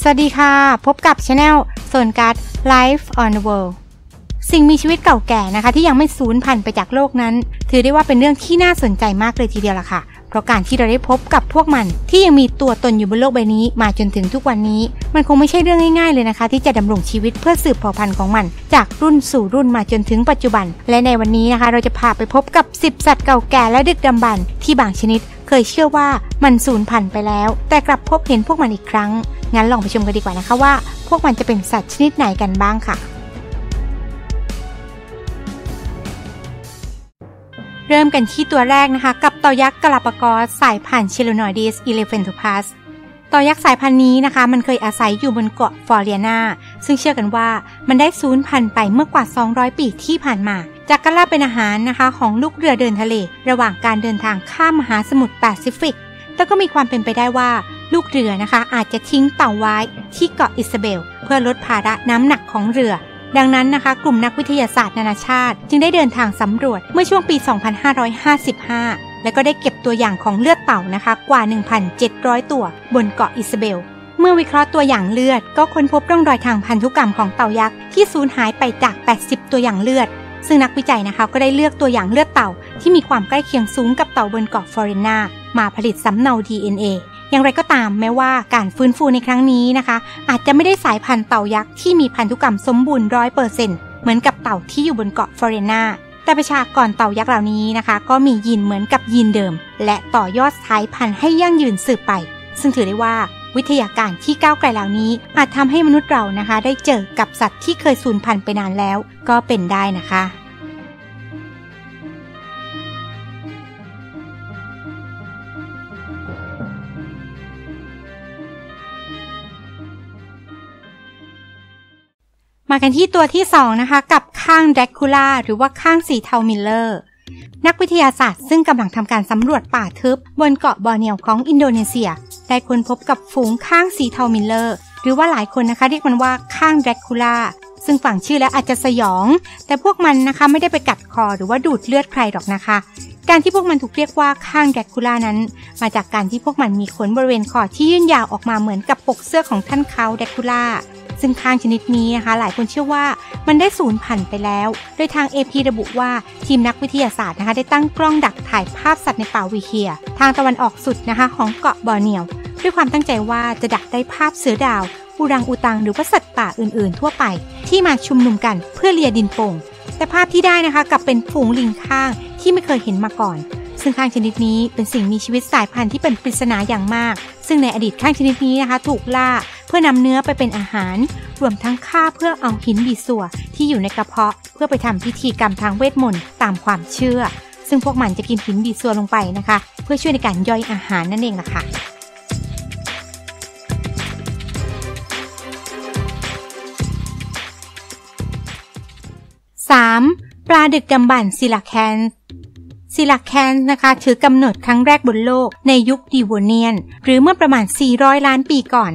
สวัสดีค่ะ พบกับช anel โซนการ์ด Life on the World สิ่งมีชีวิตเก่าแก่นะคะที่ยังไม่สูญพันธุ์ไปจากโลกนั้น ถือได้ว่าเป็นเรื่องที่น่าสนใจมากเลยทีเดียวล่ะค่ะ เพราะการที่เราได้พบกับพวกมัน ที่ยังมีตัวตนอยู่บนโลกใบนี้ มาจนถึงทุกวันนี้ มันคงไม่ใช่เรื่องง่ายๆเลยนะคะ ที่จะดำรงชีวิตเพื่อสืบเผ่าพันธุ์ของมัน จากรุ่นสู่รุ่นมาจนถึงปัจจุบัน และในวันนี้นะคะ เราจะพาไปพบกับ 10 สัตว์เก่าแก่และดึกดำบรรพ์ที่บางชนิด เคยเชื่อว่ามันสูญพันธุ์ไปแล้ว แต่กลับพบเห็นพวกมันอีกครั้ง งั้นลองไปชมกันดีกว่านะคะว่า พวกมันจะเป็นสัตว์ชนิดไหนกันบ้างค่ะ เริ่มกันที่ตัวแรกนะคะ กับเต่ายักษ์กาลาปากอสสายพันธุ์ Chelonoidis elephantopus เต่ายักษ์สายพันธุ์นี้นะคะ มันเคยอาศัยอยู่บนเกาะฟลอเรียนา ซึ่งเชื่อกันว่ามันได้สูญพันธุ์ไปเมื่อกว่า 200 ปีที่ผ่านมา จากการล่าเป็นอาหารนะคะของลูกเรือเดินทะเล ระหว่างการเดินทางข้ามมหาสมุทรแปซิฟิกแต่ก็มีความเป็นไปได้ว่าลูกเรือนะคะ อาจจะทิ้งเต่าไว้ที่เกาะอิซาเบล เพื่อลดภาระน้ำหนักของเรือ ดังนั้นนะคะ กลุ่มนักวิทยาศาสตร์นานาชาติ จึงได้เดินทางสำรวจเมื่อช่วงปี 2555 และก็ได้เก็บตัวอย่างของเลือดเต่านะคะ กว่า 1,700 ตัว บนเกาะอิซาเบล เมื่อวิเคราะห์ตัวอย่างเลือด ก็ค้นพบร่องรอยทางพันธุกรรมของเต่ายักษ์ที่สูญหายไปจาก 80 ตัวอย่างเลือด ซึ่งนักวิจัยนะคะก็ได้เลือกตัวอย่างเลือดเต่าที่มีความใกล้เคียงสูงกับเต่าบนเกาะฟลอเรนามาผลิตสำเนา DNA อย่างไรก็ตามแม้ว่าการฟื้นฟูในครั้งนี้นะคะ อาจจะไม่ได้สายพันธุ์เต่ายักษ์ที่มีพันธุกรรมสมบูรณ์ร้อยเปอร์เซ็นต์เหมือนกับเต่าที่อยู่บนเกาะฟลอเรนาแต่ประชากรเต่ายักษ์เหล่านี้นะคะ ก็มียีนเหมือนกับยีนเดิม และต่อยอดสายพันธุ์ให้ยั่งยืนสืบไป ซึ่งถือได้ว่า วิทยาการที่ก้าวไกลเหล่านี้ อาจทำให้มนุษย์เรานะคะ ได้เจอกับสัตว์ที่เคยสูญพันธุ์ไปนานแล้ว ก็เป็นได้นะคะมากันที่ตัวที่ 2 นะคะ กับค่างแดร็กคูลาหรือว่าค่างสีเทามิลเลอร์ นักวิทยาศาสตร์ซึ่งกำลังทำการสำรวจป่าทึบบนเกาะบอร์เนียวของอินโดนีเซีย ได้ค้นพบกับฝูงค่างสีเทามิลเลอร์ หรือว่าหลายคนนะคะเรียกมันว่าค่างแดร็กคูลาซึ่งฟังชื่อแล้วอาจจะสยอง แต่พวกมันนะคะไม่ได้ไปกัดคอหรือว่าดูดเลือดใครหรอกนะคะ การที่พวกมันถูกเรียกว่าค่างแดร็กคูลานั้น มาจากการที่พวกมันมีขนบริเวณคอที่ยื่นยาวออกมาเหมือนกับปกเสื้อของท่านเคานต์แดร็กคูลาซึ่งค่างชนิดนี้นะคะ หลายคนเชื่อว่ามันได้สูญพันธุ์ไปแล้ว โดยทาง AP ระบุว่าทีมนักวิทยาศาสตร์นะคะ ได้ตั้งกล้องดักถ่ายภาพสัตว์ในป่าวีเฮีย ทางตะวันออกสุดนะคะ ของเกาะบอร์เนียว ด้วยความตั้งใจว่าจะดักได้ภาพเสือดาวอูรังอูตังหรือว่าสัตว์ป่าอื่นๆ ทั่วไป ที่มาชุมนุมกันเพื่อเลียดินโป่งแต่ภาพที่ได้นะคะกลับเป็นฝูงลิงข้างที่ไม่เคยเห็นมาก่อน ซึ่งข้างชนิดนี้เป็นสิ่งมีชีวิตสายพันธุ์ที่เป็นปริศนาอย่างมาก ซึ่งในอดีตข้างชนิดนี้นะคะ ถูกล่าเพื่อนำเนื้อไปเป็นอาหาร รวมทั้งฆ่าเพื่อเอาหินบีสัวที่อยู่ในกระเพาะ เพื่อไปทำพิธีกรรมทางเวทมนต์ตามความเชื่อ ซึ่งพวกมันจะกินหินบีสัวลงไปนะคะ เพื่อช่วยในการย่อยอาหารนั่นเองล่ะค่ะ 3. ปลาดึกดำบรรซิลาแคนซิลาแคนนะคะถือกำเนิดครั้งแรกบนโลกในยุคดีโวเนียน หรือเมื่อประมาณ 400 ล้านปีก่อน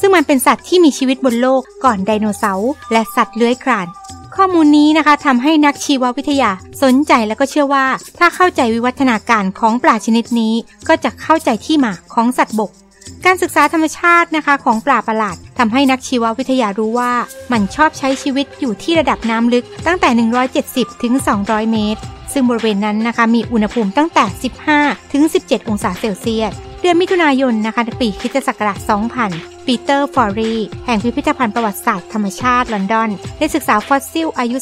ซึ่งมันเป็นสัตว์ที่มีชีวิตบนโลกก่อนไดโนเสาร์และสัตว์เลื้อยคลานข้อมูลนี้นะคะทำให้นักชีววิทยาสนใจและก็เชื่อว่า ถ้าเข้าใจวิวัฒนาการของปลาชนิดนี้ ก็จะเข้าใจที่มาของสัตว์บก การศึกษาธรรมชาตินะคะของปลาประหลาด ทำให้นักชีววิทยารู้ว่า มันชอบใช้ชีวิตอยู่ที่ระดับน้ำลึกตั้งแต่ 170 ถึง 200 เมตร ซึ่งบริเวณนั้นนะคะมีอุณหภูมิตั้งแต่ 15 ถึง 17 องศาเซลเซียส เดือนมิถุนายนนะคะปีคริสต์ศักราช 2000 ปีเตอร์ฟอรีแห่งพิพิธภัณฑ์ประวัติศาสตร์ธรรมชาติลอนดอน ได้ศึกษาฟอสซิลอายุ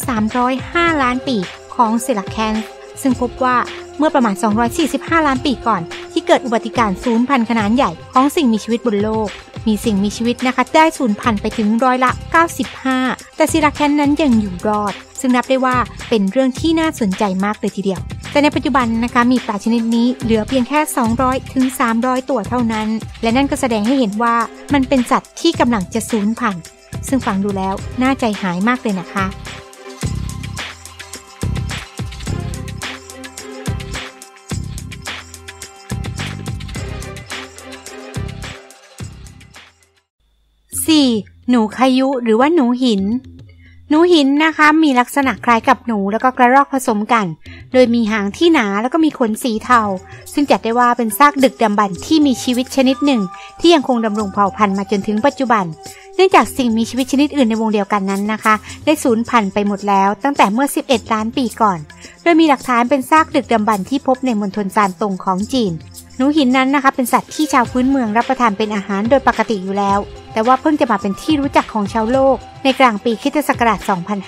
305 ล้านปีของซีลาแคนท์ซึ่งพบว่าเมื่อประมาณ 245 ล้านปีก่อน ที่เกิดอุบัติการณ์สูญพันธุ์ขนาดใหญ่ของสิ่งมีชีวิตบนโลก มีสิ่งมีชีวิตนะคะ ได้สูญพันธุ์ไปถึงร้อยละ 95 แต่ซีลาแคนท์นั้นยังอยู่รอด ซึ่งนับได้ว่าเป็นเรื่องที่น่าสนใจมากเลยทีเดียว แต่ในปัจจุบันนะคะมีปลาชนิดนี้เหลือเพียงแค่ 200 ถึง 300 ตัวเท่านั้น และนั่นก็แสดงให้เห็นว่ามันเป็นสัตว์ที่กำลังจะสูญพันธุ์ซึ่งฟังดูแล้วน่าใจหายมากเลยนะคะ 4. หนูคายุหรือว่าหนูหิน หนูหินนะคะมีลักษณะคล้ายกับหนูแล้วก็กระรอกผสมกัน โดยมีหางที่หนาแล้วก็มีขนสีเทา ซึ่งจัดได้ว่าเป็นซากดึกดำบรรพ์ที่มีชีวิตชนิดหนึ่ง ที่ยังคงดำรงเผ่าพันธุ์มาจนถึงปัจจุบัน เนื่องจากสิ่งมีชีวิตชนิดอื่นในวงเดียวกันนั้นนะคะ ได้สูญพันธุ์ไปหมดแล้ว ตั้งแต่เมื่อ 11 ล้านปีก่อน โดยมีหลักฐานเป็นซากดึกดำบรรพ์ที่พบในมณฑลซานตงของจีนหนูหินนั้นนะคะเป็นสัตว์ที่ชาวพื้นเมืองรับประทานเป็นอาหารโดยปกติอยู่แล้ว แต่ว่าเพิ่งจะมาเป็นที่รู้จักของชาวโลก ในกลางปีคิตศักราช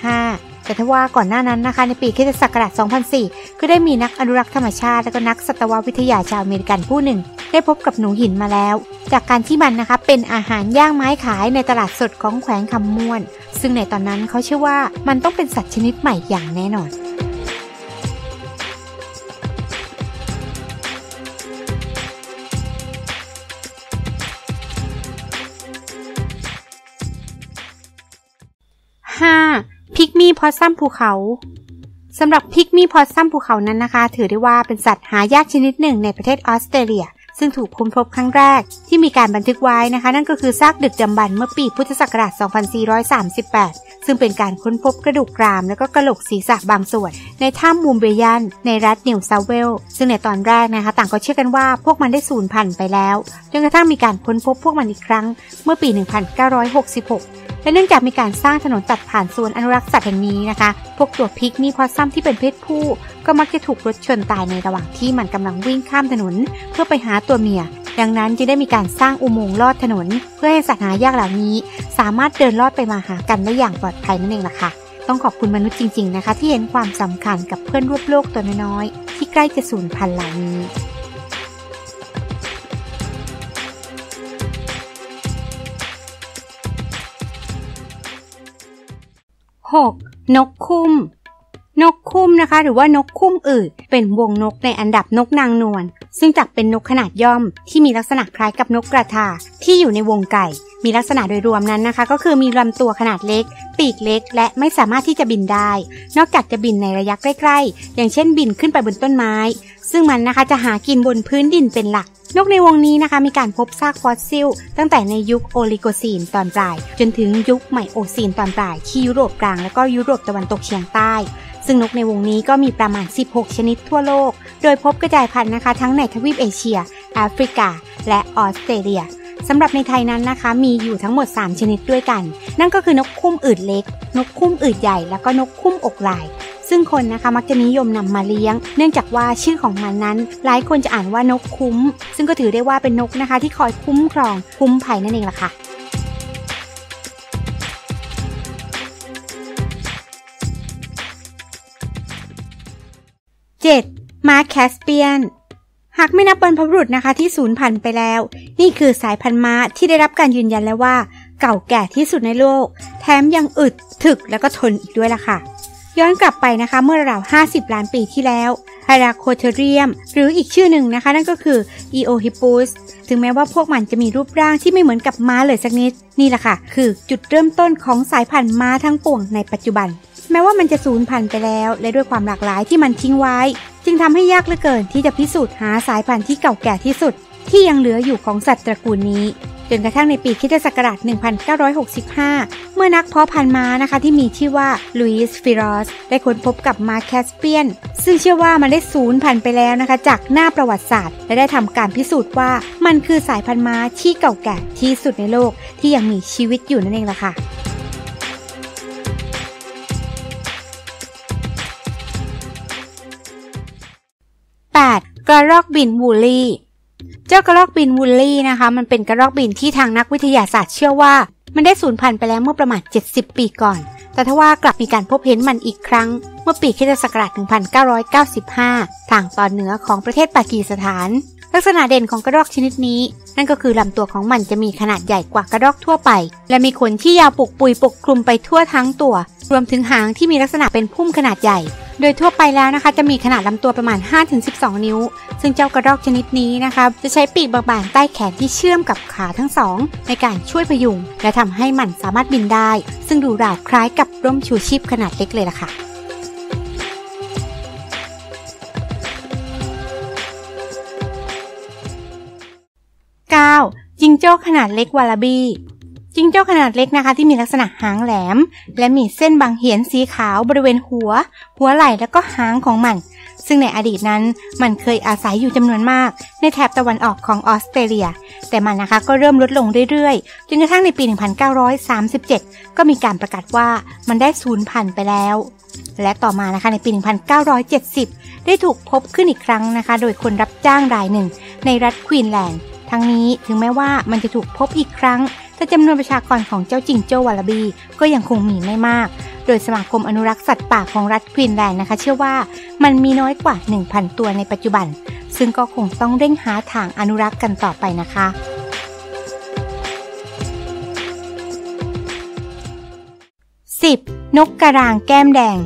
2005 แต่ถ้าว่าก่อนหน้านั้นนะคะ ในปีคิตศักราช 2004 ก็ได้มีนักอนุรักษ์ธรรมชาติ และก็นักสัตววิทยาชาวอเมริกันผู้หนึ่ง ได้พบกับหนูหินมาแล้ว จากการที่มันนะคะเป็นอาหารย่างไม้ขายในตลาดสดของแขวงคำม่วน ซึ่งในตอนนั้นเขาเชื่อว่ามันต้องเป็นสัตว์ชนิดใหม่อย่างแน่นอน pygmy possum ภูเขาสำหรับ pygmy possum ภูเขานั้นนะคะ ถือได้ว่าเป็นสัตว์หายากชนิดหนึ่งในประเทศออสเตรเลีย ซึ่งถูกค้นพบครั้งแรกที่มีการบันทึกไว้นะคะ นั่นก็คือซากดึกดำบรรพ์เมื่อปีพุทธศักราช 2438 ซึ่งเป็นการค้นพบกระดูกกราม และก็กะโหลกศีรษะบางส่วน ในถ้ำวอมเบยันในรัฐนิวเซาท์เวลส์ ซึ่งในตอนแรกนะคะ ต่างก็เชื่อกันว่าพวกมันได้สูญพันธุ์ไปแล้วจนกระทั่งมีการค้นพบพวกมันอีกครั้ง เมื่อปี 1966 และเนื่องจากมีการสร้างถนนตัดผ่านส่วนอนุรักษ์สัตว์แห่งนี้นะคะ พวกตัวพิกมีพอซัมที่เป็นเพศผู้ ก็มักจะถูกรถชนตายในระหว่างที่มันกำลังวิ่งข้ามถนน เพื่อไปหาตัวเมีย ดังนั้นจึงได้มีการสร้างอุโมงค์ลอดถนน เพื่อให้สัตว์หายากเหล่านี้ สามารถเดินลอดไปมาหากันได้อย่างปลอดภัยนั่นเองล่ะค่ะ ต้องขอบคุณมนุษย์จริง ๆนะคะ ที่เห็นความสำคัญกับเพื่อนร่วมโลกตัวน้อยๆที่ใกล้จะสูญพันธุ์เหล่านี้ 6. นกคุ่ม นกคุ่มนะคะ หรือว่านกคุ่มอืดเป็นวงศ์นกในอันดับนกนางนวลซึ่งจัดเป็นนกขนาดย่อมที่มีลักษณะคล้ายกับนกกระทาที่อยู่ในวงศ์ไก่ มีลักษณะโดยรวมนั้นนะคะ ก็คือมีลำตัวขนาดเล็ก ปีกเล็ก และไม่สามารถที่จะบินได้ นอกจากจะบินในระยะใกล้ ๆ อย่างเช่นบินขึ้นไปบนต้นไม้ ซึ่งมันนะคะจะหากินบนพื้นดินเป็นหลัก นกในวงศ์นี้นะคะมีการพบซากฟอสซิล ตั้งแต่ในยุคโอลิโกซีนตอนปลาย จนถึงยุคไมโอซีนตอนปลาย ที่ยุโรปกลางและก็ยุโรปตะวันตกเฉียงใต้ ซึ่งนกในวงนี้ก็มีประมาณ 16 ชนิดทั่วโลก โดยพบกระจายพันธุ์นะคะ ทั้งในทวีปเอเชีย แอฟริกา และออสเตรเลียสำหรับในไทยนั้นนะคะ มีอยู่ทั้งหมด 3 ชนิดด้วยกัน นั่นก็คือนกคุ้มอืดเล็ก นกคุ้มอืดใหญ่ แล้วก็นกคุ้มอกลาย ซึ่งคนนะคะมักจะนิยมนำมาเลี้ยง เนื่องจากว่าชื่อของมันนั้น หลายคนจะอ่านว่านกคุ้ม ซึ่งก็ถือได้ว่าเป็นนกนะคะ ที่คอยคุ้มครองคุ้มภัยนั่นเองล่ะค่ะ 7. ม้าแคสเปียนหากไม่นับบรรพบุรุษนะคะที่สูญพันธุ์ไปแล้ว นี่คือสายพันธุ์ม้าที่ได้รับการยืนยันแล้วว่า เก่าแก่ที่สุดในโลก แถมยังอึดถึกแล้วก็ทนอีกด้วยล่ะค่ะ ย้อนกลับไปนะคะเมื่อราว 50 ล้านปีที่แล้วไฮราโคเทเรียม หรืออีกชื่อหนึ่งนะคะ นั่นก็คืออีโอฮิปุสถึงแม้ว่าพวกมันจะมีรูปร่างที่ไม่เหมือนกับม้าเลยสักนิด นี่แหละค่ะ คือจุดเริ่มต้นของสายพันธุ์ม้าทั้งปวงในปัจจุบัน แม้ว่ามันจะสูญพันธุ์ไปแล้ว และด้วยความหลากหลายที่มันทิ้งไว้ จึงทำให้ยากเหลือเกินที่จะพิสูจน์หาสายพันธุ์ที่เก่าแก่ที่สุด ที่ยังเหลืออยู่ของสัตว์ตระกูลนี้จนกระทั่งในปีคิศักราช 1965 เมื่อนักเพาะพันธุ์ม้านะคะที่มีชื่อว่าลุยส์ฟิรอสได้ค้นพบกับม้าแคสเปียน ซึ่งเชื่อว่ามันได้สูญพันธุ์ไปแล้วนะคะ จากหน้าประวัติศาสตร์ และได้ทำการพิสูจน์ว่ามันคือสายพันธุ์ม้าที่เก่าแก่ที่สุดในโลกที่ยังมีชีวิตอยู่นั่นเองล่ะค่ะกระรอกบินวูลลี่ จ้ากระรอกบินวูลลี่นะคะ มันเป็นกระรอกบินที่ทางนักวิทยาศาสตร์เชื่อว่า มันได้สูญพันธุ์ไปแล้วเมื่อประมาณ 70 ปีก่อน แต่ทว่ากลับมีการพบเห็นมันอีกครั้ง เมื่อปีคศักราช1995 ทางตอนเหนือของประเทศปากีสถาน ลักษณะเด่นของกระรอกชนิดนี้ นั่นก็คือลำตัวของมันจะมีขนาดใหญ่กว่ากระรอกทั่วไป และมีขนที่ยาวปกปุยปกคลุมไปทั่วทั้งตัว รวมถึงหางที่มีลักษณะเป็นพุ่มขนาดใหญ่ โดยทั่วไปแล้วนะคะ จะมีขนาดลำตัวประมาณ 5-12 นิ้ว ซึ่งเจ้ากระรอกชนิดนี้นะคะ จะใช้ปีกบางๆใต้แขนที่เชื่อมกับขาทั้งสอง ในการช่วยพยุง และทำให้มันสามารถบินได้ ซึ่งดูราวคล้ายกับร่มชูชีพขนาดเล็กเลยล่ะค่ะ 9. จิงโจ้ขนาดเล็กวาลาบี จิงโจ้ขนาดเล็กนะคะ ที่มีลักษณะหางแหลม และมีเส้นบางเหียนสีขาวบริเวณหัว หัวไหล่และก็หางของมัน ซึ่งในอดีตนั้นมันเคยอาศัยอยู่จำนวนมาก ในแถบตะวันออกของออสเตรเลีย แต่มันนะคะก็เริ่มลดลงเรื่อยๆ จนกระทั่งในปี 1937 ก็มีการประกาศว่ามันได้สูญพันธุ์ไปแล้ว และต่อมานะคะในปี 1970 ได้ถูกพบขึ้นอีกครั้งนะคะ โดยคนรับจ้างรายหนึ่ง ในรัฐควีนแลนด์ ทั้งนี้ถึงแม้ว่ามันจะถูกพบอีกครั้ง แต่จำนวนประชากรของเจ้าจิงโจ้วาลาบีก็ยังคงมีไม่มาก โดยสมาคมอนุรักษ์สัตว์ป่าของรัฐควีนแลนด์นะคะ เชื่อว่ามันมีน้อยกว่า 1,000 ตัวในปัจจุบัน ซึ่งก็คงต้องเร่งหาทางอนุรักษ์กันต่อไปนะคะ 10. นกกระรางแก้มแดง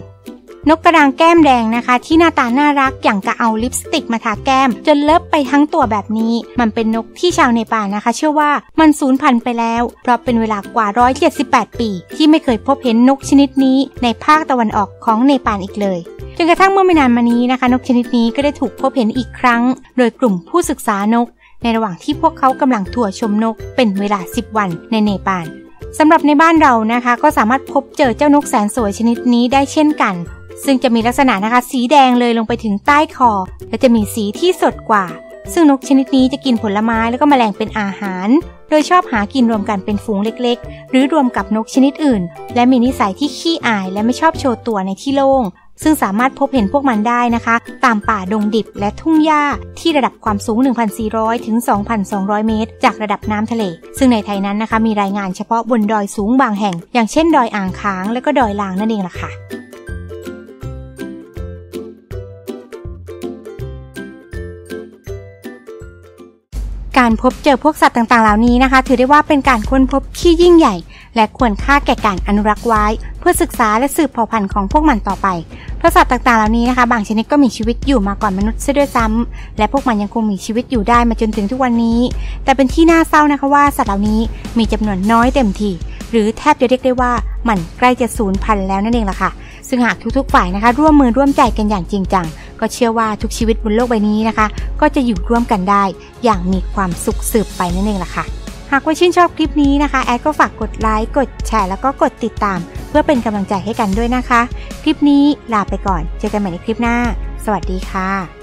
นกกระรางแก้มแดงนะคะ ที่หน้าตาน่ารักอย่างกะเอาลิปสติกมาทาแก้ม จนเลิบไปทั้งตัวแบบนี้ มันเป็นนกที่ชาวเนปาลนะคะ เชื่อว่ามันสูญพันธุ์ไปแล้ว เพราะเป็นเวลากว่า 178 ปี ที่ไม่เคยพบเห็นนกชนิดนี้ในภาคตะวันออกของเนปาลอีกเลยจนกระทั่งเมื่อไม่นานมานี้นะคะ นกชนิดนี้ก็ได้ถูกพบเห็นอีกครั้ง โดยกลุ่มผู้ศึกษานก ในระหว่างที่พวกเขากำลังทัวร์ชมนก เป็นเวลา 10 วันในเนปาลสำหรับในบ้านเรานะคะ ก็สามารถพบเจอเจ้านกแสนสวยชนิดนี้ได้เช่นกัน ซึ่งจะมีลักษณะนะคะสีแดงเลยลงไปถึงใต้คอ และจะมีสีที่สดกว่า ซึ่งนกชนิดนี้จะกินผลไม้แล้วก็แมลงเป็นอาหาร โดยชอบหากินรวมกันเป็นฝูงเล็กๆ หรือรวมกับนกชนิดอื่น และมีนิสัยที่ขี้อายและไม่ชอบโชว์ตัวในที่โล่งซึ่งสามารถพบเห็นพวกมันได้นะคะ ตามป่าดงดิบและทุ่งหญ้าที่ระดับความสูง 1,400 ถึง 2,200 เมตร จากระดับน้ำทะเล ซึ่งในไทยนั้นนะคะ มีรายงานเฉพาะบนดอยสูงบางแห่ง อย่างเช่นดอยอ่างค้าง และก็ดอยลางนั่นเองล่ะค่ะ การพบเจอพวกสัตว์ต่างๆ เหล่านี้นะคะ ถือได้ว่าเป็นการค้นพบที่ยิ่งใหญ่ และควรค่าแก่การอนุรักษ์ไว้ เพื่อศึกษาและสืบเผ่าพันธุ์ของพวกมันต่อไปเพราะสัตว์ต่างๆ เหล่านี้นะคะ บางชนิดก็มีชีวิตอยู่มาก่อนมนุษย์ซะด้วยซ้ำและพวกมันยังคงมีชีวิตอยู่ได้มาจนถึงทุกวันนี้ แต่เป็นที่น่าเศร้านะคะว่าสัตว์เหล่านี้มีจำนวนน้อยเต็มทีหรือแทบจะเรียกได้ว่ามันใกล้จะสูญพันธุ์แล้วนั่นเองล่ะค่ะ ซึ่งหากทุกๆฝ่ายนะคะ ร่วมมือร่วมใจกันอย่างจริงจัง ก็เชื่อว่าทุกชีวิตบนโลกใบนี้นะคะ ก็จะอยู่ร่วมกันได้ อย่างมีความสุขสืบไปนั่นเองล่ะค่ะ หากว่าชื่นชอบคลิปนี้นะคะ แอดก็ฝากกดไลค์ กดแชร์ แล้วก็กดติดตาม เพื่อเป็นกำลังใจให้กันด้วยนะคะ คลิปนี้ลาไปก่อน เจอกันใหม่ในคลิปหน้า สวัสดีค่ะ